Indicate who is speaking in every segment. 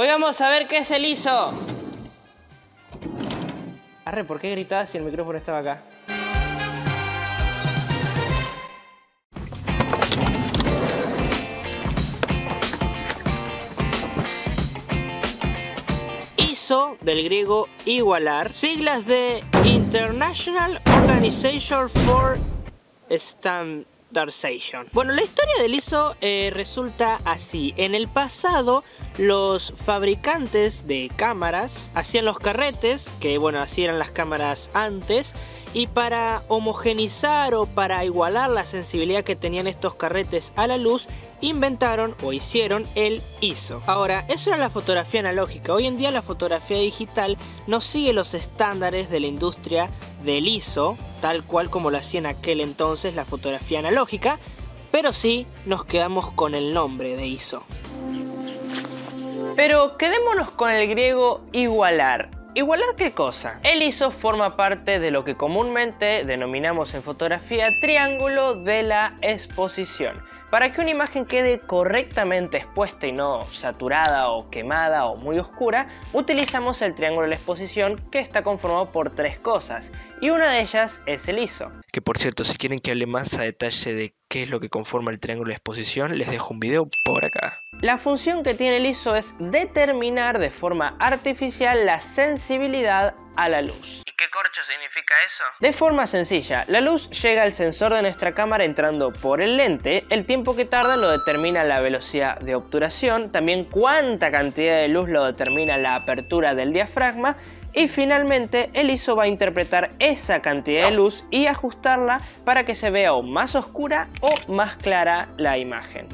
Speaker 1: Hoy vamos a ver qué es el ISO. Arre, ¿por qué gritas si el micrófono estaba acá? ISO, del griego igualar, siglas de International Organization for Standardization. Bueno, la historia del ISO eh, resulta así. En el pasado, los fabricantes de cámaras hacían los carretes, que bueno, así eran las cámaras antes, y para homogenizar o para igualar la sensibilidad que tenían estos carretes a la luz, inventaron o hicieron el ISO. Ahora, eso era la fotografía analógica. Hoy en día la fotografía digital no sigue los estándares de la industria del ISO, tal cual como lo hacía en aquel entonces la fotografía analógica, pero sí nos quedamos con el nombre de ISO. Pero quedémonos con el griego igualar. ¿Igualar qué cosa? El ISO forma parte de lo que comúnmente denominamos en fotografía triángulo de la exposición. Para que una imagen quede correctamente expuesta y no saturada o quemada o muy oscura, utilizamos el triángulo de la exposición que está conformado por tres cosas y una de ellas es el ISO. Que por cierto, si quieren que hable más a detalle de qué es lo que conforma el triángulo de exposición, les dejo un video por acá. La función que tiene el ISO es determinar de forma artificial la sensibilidad a la luz. ¿Y qué corcho significa eso? De forma sencilla, la luz llega al sensor de nuestra cámara entrando por el lente, el tiempo que tarda lo determina la velocidad de obturación, también cuánta cantidad de luz lo determina la apertura del diafragma y finalmente el ISO va a interpretar esa cantidad de luz y ajustarla para que se vea o más oscura o más clara la imagen.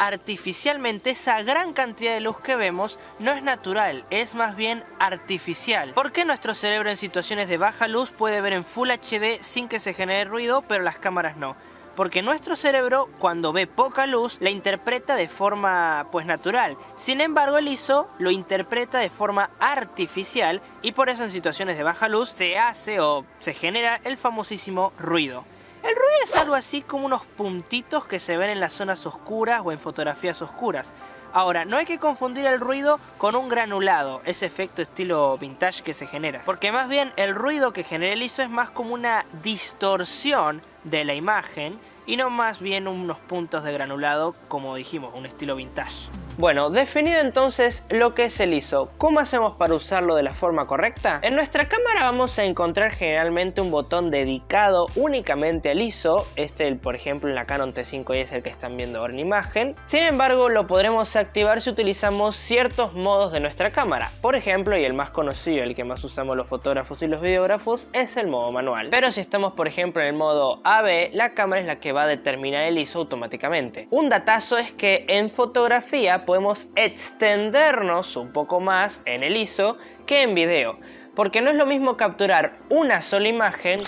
Speaker 1: Artificialmente, esa gran cantidad de luz que vemos no es natural, es más bien artificial. ¿Por qué nuestro cerebro en situaciones de baja luz puede ver en Full HD sin que se genere ruido, pero las cámaras no? Porque nuestro cerebro cuando ve poca luz la interpreta de forma pues natural. Sin embargo el ISO lo interpreta de forma artificial y por eso en situaciones de baja luz se hace o se genera el famosísimo ruido. El ruido es algo así como unos puntitos que se ven en las zonas oscuras o en fotografías oscuras. Ahora, no hay que confundir el ruido con un granulado, ese efecto estilo vintage que se genera. Porque más bien el ruido que genera el ISO es más como una distorsión de la imagen y no más bien unos puntos de granulado como dijimos, un estilo vintage. Bueno, definido entonces lo que es el ISO, ¿cómo hacemos para usarlo de la forma correcta? En nuestra cámara vamos a encontrar generalmente un botón dedicado únicamente al ISO, este por ejemplo en la Canon T5i es el que están viendo ahora en imagen, sin embargo lo podremos activar si utilizamos ciertos modos de nuestra cámara, por ejemplo y el más conocido, el que más usamos los fotógrafos y los videógrafos es el modo manual, pero si estamos por ejemplo en el modo AB, la cámara es la que va a determinar el ISO automáticamente. Un datazo es que en fotografía podemos extendernos un poco más en el ISO que en video, porque no es lo mismo capturar una sola imagen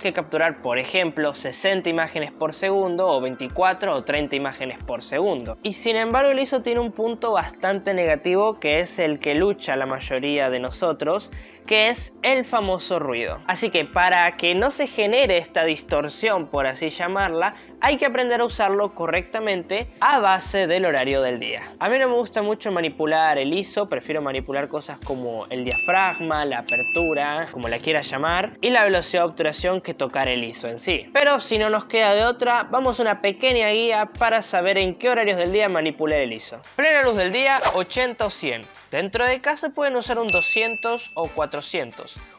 Speaker 1: que capturar, por ejemplo, 60 imágenes por segundo o 24 o 30 imágenes por segundo. Y sin embargo el ISO tiene un punto bastante negativo que es el que lucha la mayoría de nosotros, que es el famoso ruido. Así que para que no se genere esta distorsión, por así llamarla, hay que aprender a usarlo correctamente a base del horario del día. A mí no me gusta mucho manipular el ISO, prefiero manipular cosas como el diafragma, la apertura, como la quiera llamar, y la velocidad de obturación que tocar el ISO en sí. Pero si no nos queda de otra, vamos a una pequeña guía para saber en qué horarios del día manipular el ISO. Plena luz del día, 80 o 100. Dentro de casa pueden usar un 200 o 400.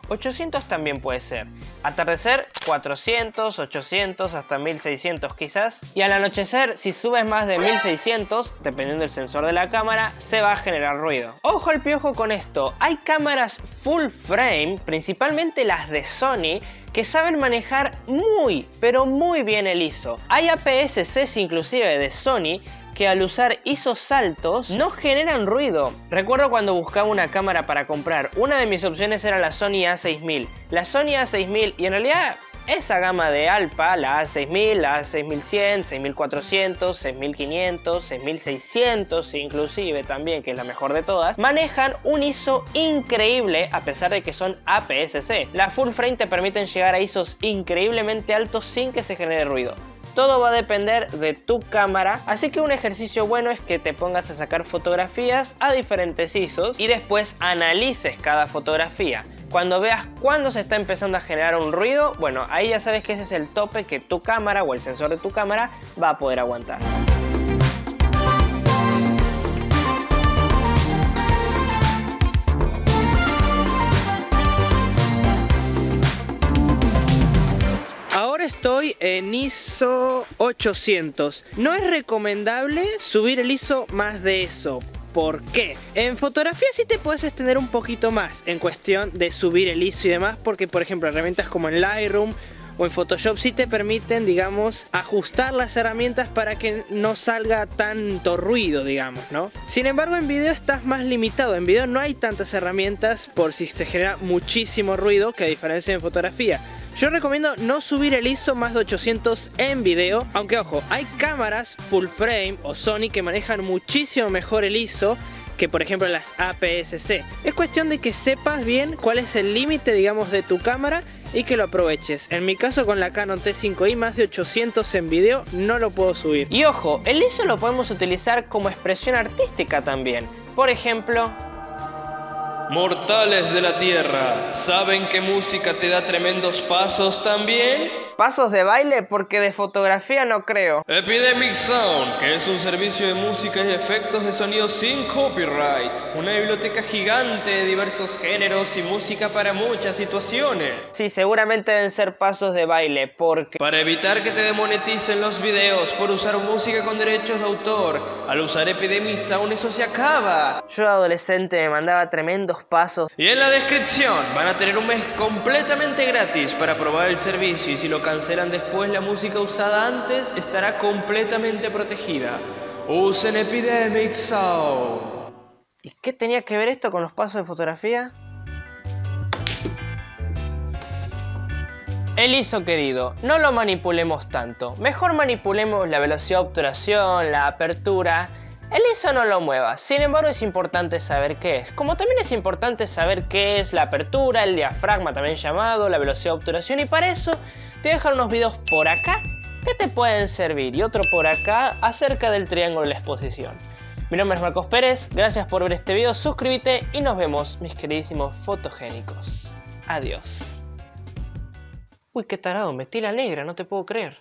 Speaker 1: 800 también puede ser. Atardecer 400, 800, hasta 1600 quizás. Y al anochecer, si subes más de 1600, dependiendo del sensor de la cámara, se va a generar ruido. Ojo al piojo con esto, hay cámaras full frame, principalmente las de Sony, que saben manejar muy, pero muy bien el ISO. Hay APS-Cs inclusive de Sony que al usar ISOs altos no generan ruido. Recuerdo cuando buscaba una cámara para comprar, una de mis opciones era la Sony A6000. La Sony A6000 y en realidad esa gama de Alpa, la A6000, la A6100, 6400, 6500, 6600 inclusive también, que es la mejor de todas, manejan un ISO increíble a pesar de que son APS-C. La full frame te permiten llegar a ISOs increíblemente altos sin que se genere ruido. Todo va a depender de tu cámara, así que un ejercicio bueno es que te pongas a sacar fotografías a diferentes ISOs y después analices cada fotografía. Cuando veas cuándo se está empezando a generar un ruido, bueno, ahí ya sabes que ese es el tope que tu cámara o el sensor de tu cámara va a poder aguantar. estoy en ISO 800. No es recomendable subir el ISO más de eso. ¿Por qué? En fotografía sí te puedes extender un poquito más en cuestión de subir el ISO y demás, porque por ejemplo herramientas como en Lightroom o en Photoshop sí te permiten, digamos, ajustar las herramientas para que no salga tanto ruido, digamos, ¿no? Sin embargo, en video estás más limitado. En video no hay tantas herramientas por si se genera muchísimo ruido que a diferencia en fotografía. Yo recomiendo no subir el ISO más de 800 en video, aunque ojo, hay cámaras full frame o Sony que manejan muchísimo mejor el ISO que por ejemplo las APS-C. Es cuestión de que sepas bien cuál es el límite digamos de tu cámara y que lo aproveches. En mi caso con la Canon T5i más de 800 en video no lo puedo subir. Y ojo, el ISO lo podemos utilizar como expresión artística también. Por ejemplo,
Speaker 2: Mortales de la Tierra, ¿saben qué música te da tremendos pasos también?
Speaker 1: Pasos de baile porque de fotografía no creo.
Speaker 2: Epidemic Sound, que es un servicio de música y efectos de sonido sin copyright. Una biblioteca gigante de diversos géneros y música para muchas situaciones.
Speaker 1: Sí, seguramente deben ser pasos de baile porque...
Speaker 2: Para evitar que te demoneticen los videos por usar música con derechos de autor, al usar Epidemic Sound eso se acaba.
Speaker 1: Yo adolescente me mandaba tremendos pasos.
Speaker 2: Y en la descripción van a tener un mes completamente gratis para probar el servicio y si lo cancelan después la música usada antes, estará completamente protegida. Usen Epidemic Sound.
Speaker 1: ¿Y qué tenía que ver esto con los pasos de fotografía? El ISO querido, no lo manipulemos tanto. Mejor manipulemos la velocidad de obturación, la apertura. El ISO no lo mueva, sin embargo es importante saber qué es. Como también es importante saber qué es la apertura, el diafragma también llamado, la velocidad de obturación y para eso te dejar unos videos por acá que te pueden servir y otro por acá acerca del triángulo de la exposición. Mi nombre es Marcos Pérez, gracias por ver este video, suscríbete y nos vemos mis queridísimos fotogénicos. Adiós. Uy, qué tarado, metí la negra, no te puedo creer.